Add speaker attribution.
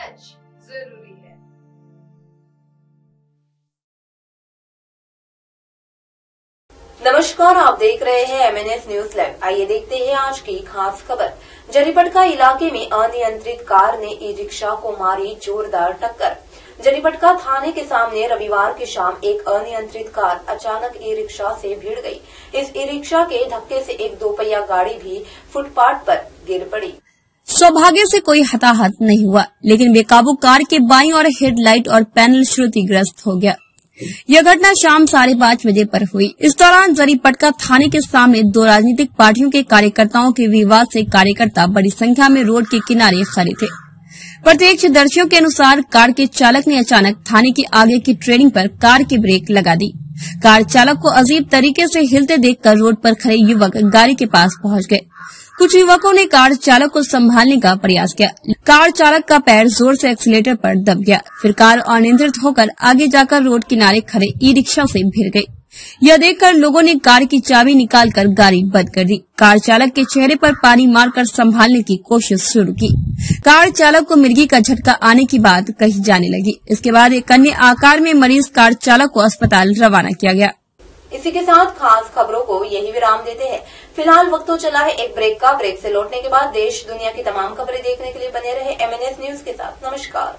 Speaker 1: सच ज़रूरी है। नमस्कार, आप देख रहे हैं एमएनएस न्यूज़ लाइव आइए देखते हैं आज की खास खबर। जरीपटका इलाके में अनियंत्रित कार ने ई रिक्शा को मारी जोरदार टक्कर। जरीपटका थाने के सामने रविवार की शाम एक अनियंत्रित कार अचानक ई रिक्शा से भिड़ गई। इस ई रिक्शा के धक्के से एक दोपहिया गाड़ी भी फुटपाथ पर गिर पड़ी।
Speaker 2: सौभाग्य से कोई हताहत नहीं हुआ, लेकिन बेकाबू कार के बाई और हेडलाइट और पैनल श्रुतिग्रस्त हो गया। यह घटना शाम साढ़े पाँच बजे पर हुई। इस दौरान जरीपटका थाने के सामने दो राजनीतिक पार्टियों के कार्यकर्ताओं के विवाद से कार्यकर्ता बड़ी संख्या में रोड के किनारे खड़े थे। प्रत्यक्षदर्शियों के अनुसार कार के चालक ने अचानक थाने के आगे की ट्रेनिंग पर कार की ब्रेक लगा दी। कार चालक को अजीब तरीके से हिलते देखकर रोड पर खड़े युवक गाड़ी के पास पहुँच गए। कुछ युवकों ने कार चालक को संभालने का प्रयास किया। कार चालक का पैर ज़ोर से एक्सीलेटर पर दब गया। फिर कार अनियंत्रित होकर आगे जाकर रोड किनारे खड़े ई रिक्शा से भिड़ गई। यह देखकर लोगों ने कार की चाबी निकालकर गाड़ी बंद कर दी। कार चालक के चेहरे पर पानी मारकर संभालने की कोशिश शुरू की। कार चालक को मिर्गी का झटका आने की बात कही जाने लगी। इसके बाद एक अन्य आकार में मरीज़ कार चालक को अस्पताल रवाना किया गया।
Speaker 1: इसी के साथ खास खबरों को यही विराम देते हैं। फ़िलहाल वक्त तो चला है एक ब्रेक का। ब्रेक से लौटने के बाद देश दुनिया की तमाम खबरें देखने के लिए बने रहे एमएनएस न्यूज़ के साथ। नमस्कार।